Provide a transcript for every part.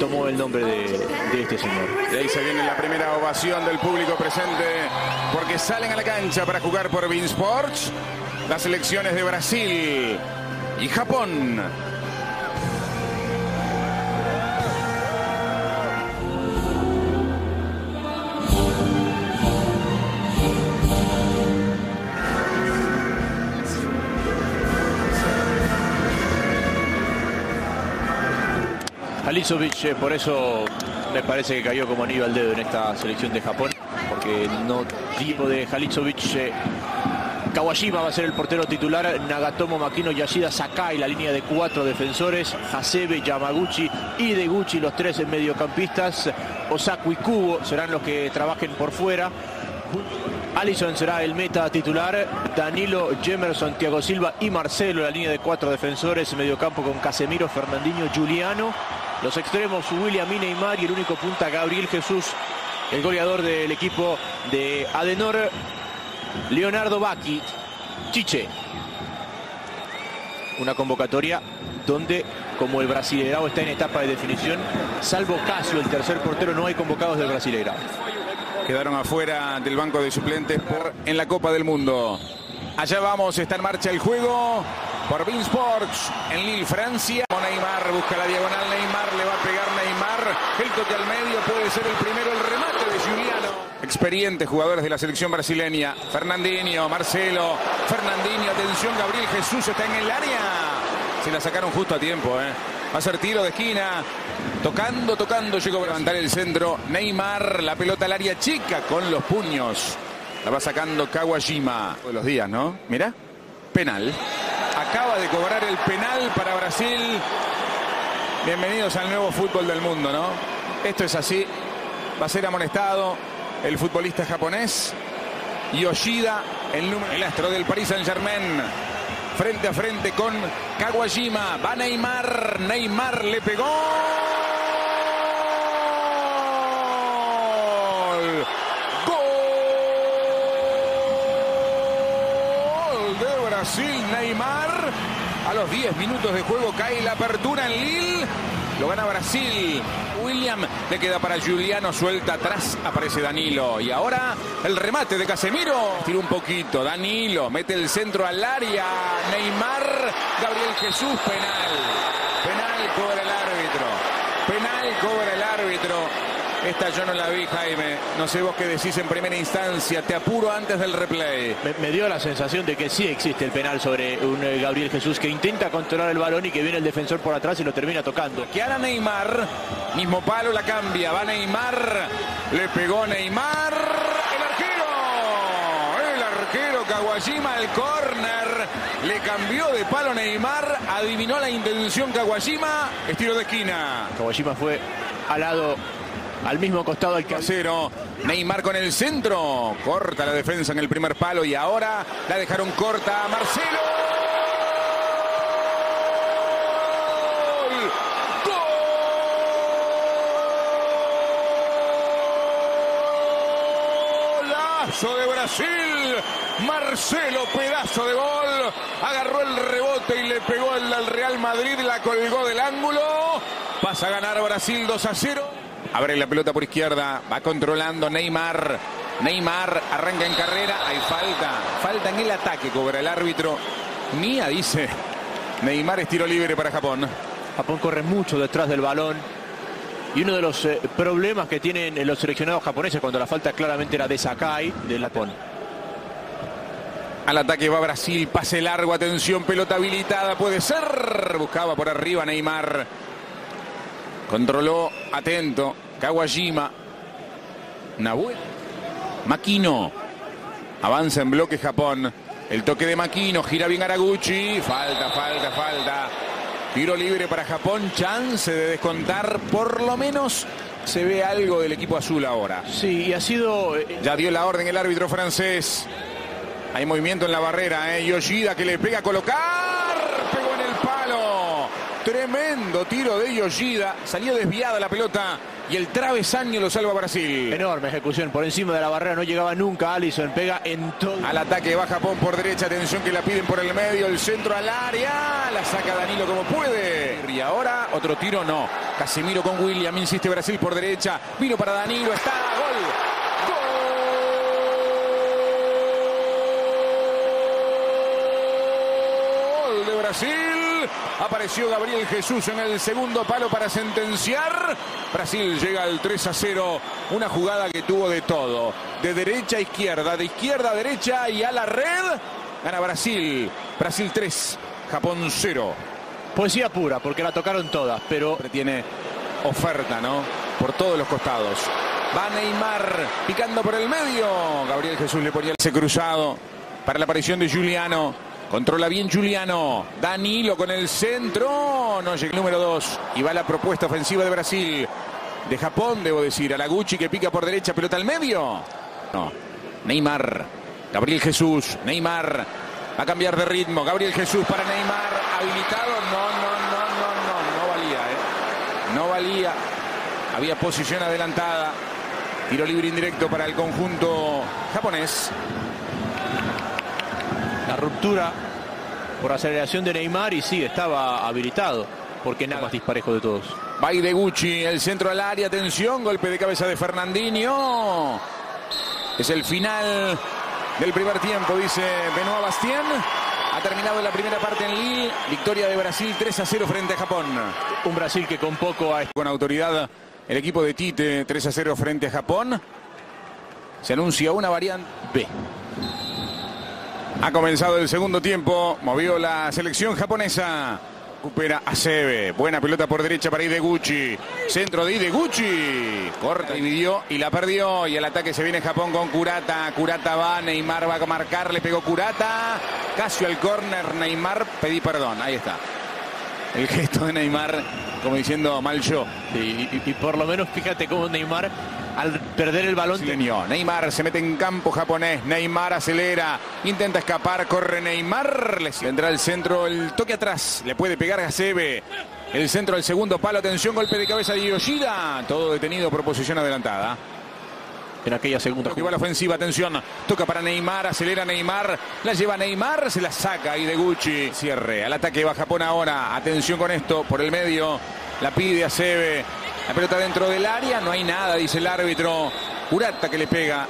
tomó el nombre de, este señor. Y ahí se viene la primera ovación del público presente porque salen a la cancha para jugar por Bean Sports las selecciones de Brasil y Japón. Alizovic, eh, por eso me parece que cayó como anillo al dedo en esta selección de Japón, porque no tipo de Halizovic. eh, Kawashima va a ser el portero titular, Nagatomo, Makino, Yashida, Sakai, la línea de cuatro defensores, Hasebe, Yamaguchi y Deguchi, los tres mediocampistas, Osaku y Kubo serán los que trabajen por fuera. Allison será el meta titular, Danilo, Jemerson, Thiago Silva y Marcelo, la línea de cuatro defensores, mediocampo con Casemiro, Fernandinho, Giuliano, los extremos William y Neymar y el único punta Gabriel Jesús, el goleador del equipo de Adenor, Leonardo Bacchi, Chiche. Una convocatoria donde, como el Brasileirao está en etapa de definición, salvo Casio, el tercer portero, no hay convocados del Brasileirao. Quedaron afuera del banco de suplentes por, en la Copa del Mundo. Allá vamos, está en marcha el juego por Bean Sports en Lille, Francia. Neymar busca la diagonal, Neymar le va a pegar Neymar. El toque al medio puede ser el primero, el remate de Juliano. Experientes jugadores de la selección brasileña. Fernandinho, Marcelo, Fernandinho, atención, Gabriel Jesús está en el área. Se la sacaron justo a tiempo, ¿eh? Va a ser tiro de esquina. Tocando, tocando, llegó a levantar el centro. Neymar, la pelota al área chica con los puños. La va sacando Kawashima. De los días, ¿no? Mira, penal. Acaba de cobrar el penal para Brasil. Bienvenidos al nuevo fútbol del mundo, ¿no? Esto es así. Va a ser amonestado el futbolista japonés. Yoshida, el número el astro del Paris Saint Germain. Frente a frente con Kawashima. Va Neymar. Neymar le pegó. Gol de Brasil. Neymar. A los 10 minutos de juego cae la apertura en Lille. Lo gana Brasil. William le queda para Juliano, suelta atrás, aparece Danilo. Y ahora el remate de Casemiro. Tira un poquito, Danilo, mete el centro al área. Neymar, Gabriel Jesús, penal. Penal cobra el árbitro. Penal cobra el árbitro. Esta yo no la vi, Jaime. No sé vos qué decís en primera instancia. Te apuro antes del replay. Me, me dio la sensación de que sí existe el penal sobre un eh, Gabriel Jesús que intenta controlar el balón y que viene el defensor por atrás y lo termina tocando. Que ahora Neymar, mismo palo la cambia. Va Neymar, le pegó Neymar. El arquero, el arquero Kawashima al córner. Le cambió de palo Neymar, adivinó la intención Kawashima. Estilo de esquina. Kawashima fue al lado, al mismo costado que Casero, Neymar con el centro. Corta la defensa en el primer palo y ahora la dejaron corta a Marcelo. De Brasil. Marcelo, pedazo de gol. Agarró el rebote y le pegó al Real Madrid. La colgó del ángulo. Pasa a ganar Brasil 2 a 0. Abre la pelota por izquierda. Va controlando Neymar. Neymar arranca en carrera. Hay falta. Falta en el ataque. Cobra el árbitro. Mía dice. Neymar es tiro libre para Japón. Japón corre mucho detrás del balón. Y uno de los eh, problemas que tienen los seleccionados japoneses cuando la falta claramente era de Sakai, del Japón. Al ataque va Brasil. Pase largo. Atención. Pelota habilitada. Puede ser. Buscaba por arriba Neymar. Controló. Atento. Kawajima. Nahuel. Maquino. Avanza en bloque Japón. El toque de Maquino. Gira bien Araguchi. Falta, falta, falta. Tiro libre para Japón. Chance de descontar. Por lo menos se ve algo del equipo azul ahora. Sí, y ha sido... eh, Ya dio la orden el árbitro francés. Hay movimiento en la barrera, ¿eh? Yoshida que le pega a colocar. Pegó en el palo. Tremendo tiro de Yoshida. Salió desviada la pelota y el travesaño lo salva Brasil. Enorme ejecución por encima de la barrera, no llegaba nunca Allison, pega en todo. Al ataque va Japón por derecha, atención que la piden por el medio, el centro al área, la saca Danilo como puede. Y ahora otro tiro no. Casemiro con William, insiste Brasil por derecha, vino para Danilo, está gol. Gol de Brasil. Apareció Gabriel Jesús en el segundo palo para sentenciar. Brasil llega al 3 a 0. Una jugada que tuvo de todo. De derecha a izquierda, de izquierda a derecha y a la red. Gana Brasil. Brasil 3, Japón 0. Poesía pura, porque la tocaron todas, pero Tiene oferta, ¿no? Por todos los costados. Va Neymar picando por el medio. Gabriel Jesús le ponía ese cruzado para la aparición de Juliano. Controla bien Juliano. Danilo con el centro. No llega el número 2. Y va la propuesta ofensiva de Brasil. De Japón, debo decir. Araguchi que pica por derecha, pelota al medio. No. Neymar. Gabriel Jesús. Neymar. Va a cambiar de ritmo. Gabriel Jesús para Neymar. Habilitado. No, no, no, no, no. No valía, ¿eh? No valía. Había posición adelantada. Tiro libre indirecto para el conjunto japonés. Ruptura por aceleración de Neymar y sí, estaba habilitado, porque nada más disparejo de todos. Va de Gucci, el centro al área, atención, golpe de cabeza de Fernandinho. Es el final del primer tiempo, dice Benoit Bastien. Ha terminado la primera parte en Lille. Victoria de Brasil 3 a 0 frente a Japón. Un Brasil que con poco ha Con autoridad el equipo de Tite 3 a 0 frente a Japón. Se anuncia una variante B. Ha comenzado el segundo tiempo. Movió la selección japonesa. Recupera a. Buena pelota por derecha para Ideguchi. Centro de Ideguchi. Corta, dividió y la perdió. Y el ataque se viene Japón con Kurata. Kurata va. Neymar va a marcar. Le pegó Kurata. Casio al córner. Neymar. Pedí perdón. Ahí está. El gesto de Neymar como diciendo mal yo. Y, y- y por lo menos fíjate cómo Neymar, al perder el balón. Neymar se mete en campo japonés. Neymar acelera. Intenta escapar. Corre Neymar. Le vendrá el centro. El toque atrás. Le puede pegar a Sebe. El centro del segundo palo. Atención. Golpe de cabeza de Yoshida. Todo detenido por posición adelantada. en aquella segunda Que va la ofensiva. Atención. Toca para Neymar. Acelera Neymar. La lleva Neymar. Se la saca. Y de Gucci. Cierre. Al ataque va Japón ahora. Atención con esto. Por el medio. La pide a Sebe. La pelota dentro del área. No hay nada, dice el árbitro. Urata que le pega.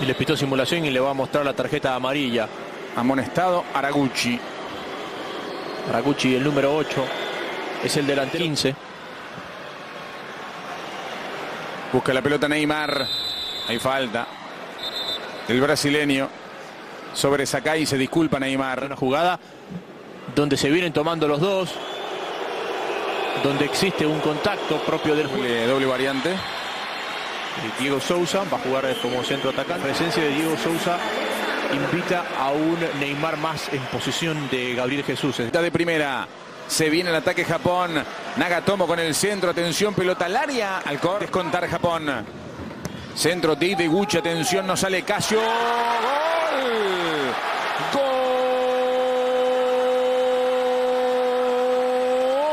y le pitó simulación y le va a mostrar la tarjeta amarilla. Amonestado Araguchi. Araguchi, el número 8, es el delantero 15. Busca la pelota Neymar. Hay falta. El brasileño. Sobre Sakai se disculpa Neymar. Una jugada donde se vienen tomando los dos, donde existe un contacto propio del juego. Doble, doble variante. Diego Sousa va a jugar como centro atacante. La presencia de Diego Sousa invita a un Neymar más en posición de Gabriel Jesús. Está de primera. Se viene el ataque Japón. Nagatomo con el centro. Atención, pelota al área. Al descontar Japón. Centro de Ideguchi. Atención, no sale Casio. ¡Gol!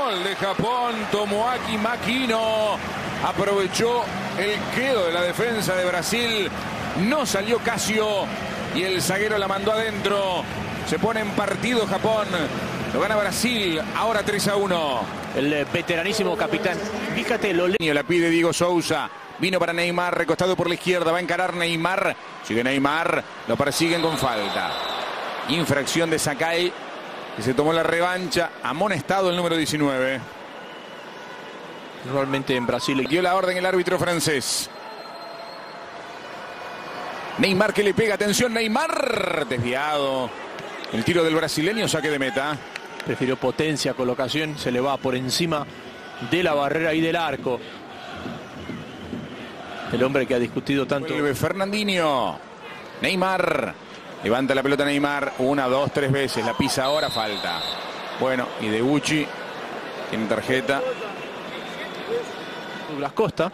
¡Gol de Japón! Tomoaki Makino aprovechó el quedo de la defensa de Brasil. No salió Casio y el zaguero la mandó adentro. Se pone en partido Japón. Lo gana Brasil. Ahora 3 a 1. El eh, veteranísimo capitán. Fíjate lo le- La pide Diego Sousa. Vino para Neymar, recostado por la izquierda. Va a encarar Neymar. Sigue Neymar. Lo persiguen con falta. Infracción de Sakai. Que se tomó la revancha. Amonestado el número 19. Normalmente en Brasil Dio la orden el árbitro francés. Neymar que le pega. Atención, Neymar. Desviado. El tiro del brasileño, saque de meta. prefirió potencia, colocación, se le va por encima de la barrera y del arco. El hombre que ha discutido tanto. Vuelve Fernandinho. Neymar. Levanta la pelota Neymar. Una, dos, tres veces. La pisa ahora, falta. Bueno, y de Gucci. Tiene tarjeta. Douglas Costa.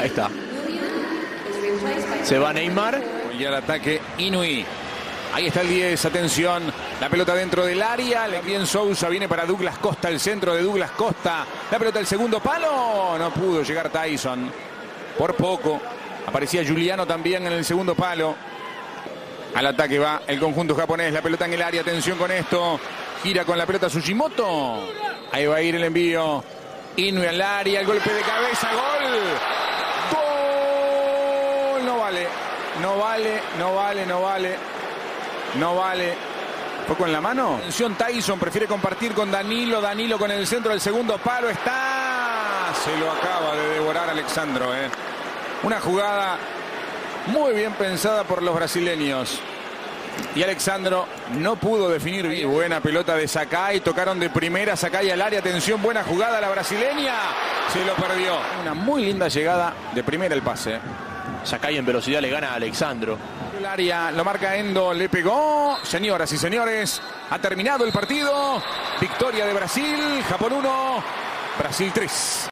Ahí está. Se va Neymar. Y al ataque Inui. Ahí está el 10, atención. La pelota dentro del área. Bien Sousa viene para Douglas Costa, el centro de Douglas Costa. La pelota del segundo palo. No pudo llegar Tyson. Por poco. Aparecía Juliano también en el segundo palo. Al ataque va el conjunto japonés. La pelota en el área. Atención con esto. Gira con la pelota Tsushimoto. Ahí va a ir el envío. Inui al área. El golpe de cabeza. Gol. Gol. No vale. No vale. No vale. No vale. No vale. ¿Fue con la mano? Atención Tyson. Prefiere compartir con Danilo. Danilo con el centro del segundo palo. Está. Se lo acaba de devorar Alexandro. ¿eh? Una jugada muy bien pensada por los brasileños. Y Alexandro no pudo definir bien. Buena pelota de Sakai. Tocaron de primera. Sakai al área. Atención, buena jugada la brasileña. Se lo perdió. Una muy linda llegada de primera el pase. Sakai en velocidad le gana a Alexandro. El área lo marca Endo. Le pegó. Señoras y señores, ha terminado el partido. Victoria de Brasil. Japón 1. Brasil 3.